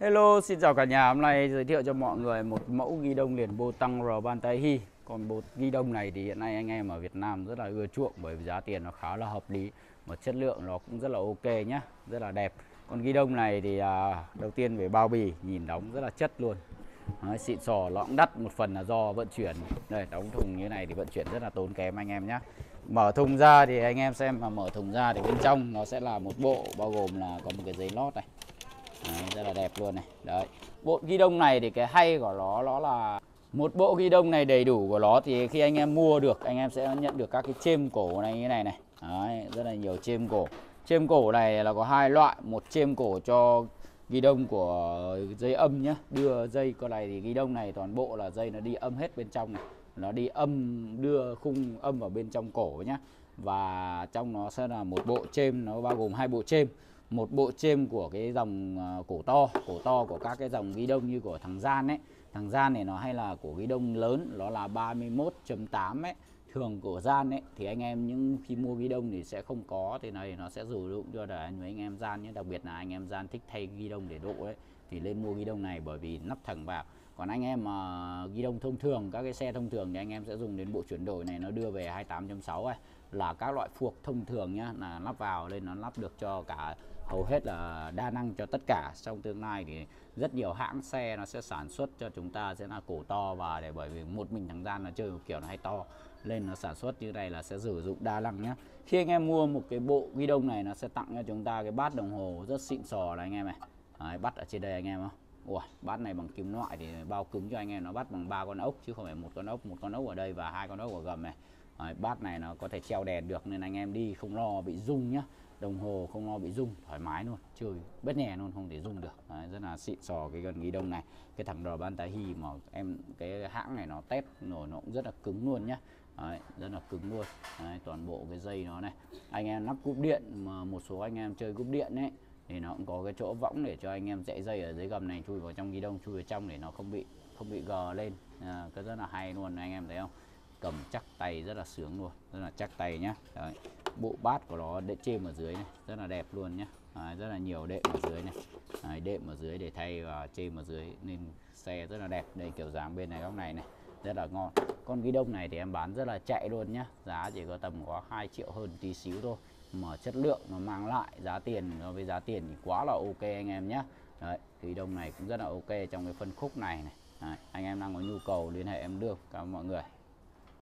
Hello, xin chào cả nhà. Hôm nay giới thiệu cho mọi người một mẫu ghi đông liền bô tăng R Bantai Còn bột ghi đông này thì hiện nay anh em ở Việt Nam rất là ưa chuộng bởi vì giá tiền nó khá là hợp lý mà chất lượng nó cũng rất là ok nhá, rất là đẹp. Còn ghi đông này thì à, đầu tiên về bao bì nhìn đóng rất là chất luôn. Đấy, xịn sò nó cũng đắt một phần là do vận chuyển. Đây đóng thùng như này thì vận chuyển rất là tốn kém anh em nhé. Mở thùng ra thì anh em xem mà mở thùng ra thì bên trong nó sẽ là một bộ bao gồm là có một cái giấy lót này Đấy, rất là đẹp luôn này. Đấy. Bộ ghi đông này thì cái hay của nó nó là một bộ ghi đông này đầy đủ của nó thì khi anh em mua được anh em sẽ nhận được các cái chêm cổ này như này này. Đấy, rất là nhiều chêm cổ. Chêm cổ này là có hai loại một chêm cổ cho ghi đông của dây âm nhé đưa dây con này thì ghi đông này toàn bộ là dây nó đi âm hết bên trong này. Nó đi âm đưa khung âm vào bên trong cổ nhé và trong nó sẽ là một bộ chêm nó bao gồm hai bộ chêm một bộ chêm của cái dòng à, cổ to cổ to của các cái dòng ghi đông như của thằng gian ấy. Thằng gian này nó hay là của ghi đông lớn, nó là 31.8 ấy, thường cổ gian ấy. Thì anh em những khi mua ghi đông thì sẽ không có, thì này nó sẽ sử dụng cho để anh anh em gian nhé. Đặc biệt là anh em gian thích thay ghi đông để độ ấy, thì lên mua ghi đông này bởi vì nắp thẳng vào. Còn anh em mà ghi đông thông thường, các cái xe thông thường thì anh em sẽ dùng đến bộ chuyển đổi này, nó đưa về 28.6 này là các loại phuộc thông thường nhá là lắp vào lên nó lắp được cho cả hầu hết là đa năng cho tất cả. Trong tương lai thì rất nhiều hãng xe nó sẽ sản xuất cho chúng ta sẽ là cổ to và để bởi vì một mình thằng gian là chơi một kiểu nó hay to lên nó sản xuất như này là sẽ sử dụng đa năng nhé khi anh em mua một cái bộ ghi đông này nó sẽ tặng cho chúng ta cái bát đồng hồ rất xịn sò này anh em này Đấy, bắt ở trên đây anh em không Ủa, bát này bằng kim loại thì bao cứng cho anh em nó bắt bằng ba con ốc chứ không phải một con ốc một con ốc ở đây và hai con ốc ở gầm này. Đấy, bát này nó có thể treo đèn được nên anh em đi không lo bị rung nhá. Đồng hồ không lo bị rung thoải mái luôn chơi bất nhẹ luôn không thể rung được. Đấy, rất là xịn sò cái gần ghi đông này. Cái thằng đò R hi mà em cái hãng này nó test nổi nó cũng rất là cứng luôn nhá. Đấy, rất là cứng luôn. Đấy, toàn bộ cái dây nó này. Anh em lắp cúp điện mà một số anh em chơi cúp điện ấy thì nó cũng có cái chỗ võng để cho anh em dãy dây ở dưới gầm này chui vào trong ghi đông chui vào trong để nó không bị không bị gờ lên. À, cái rất là hay luôn anh em thấy không? Cầm chắc tay rất là sướng luôn rất là chắc tay nhá. Đấy. bộ bát của nó đệm chêm ở dưới này rất là đẹp luôn nhá. Đấy, rất là nhiều đệm ở dưới này. Đấy, đệm ở dưới để thay và chêm ở dưới nên xe rất là đẹp. Đây kiểu dáng bên này góc này này rất là ngon. Con ghi đông này thì em bán rất là chạy luôn nhá. Giá chỉ có tầm có 2 triệu hơn tí xíu thôi. Mà chất lượng nó mang lại giá tiền so với giá tiền thì quá là ok anh em nhé Đấy, ghi đông này cũng rất là ok trong cái phân khúc này này. Đấy, anh em đang có nhu cầu liên hệ em được cảm ơn mọi người.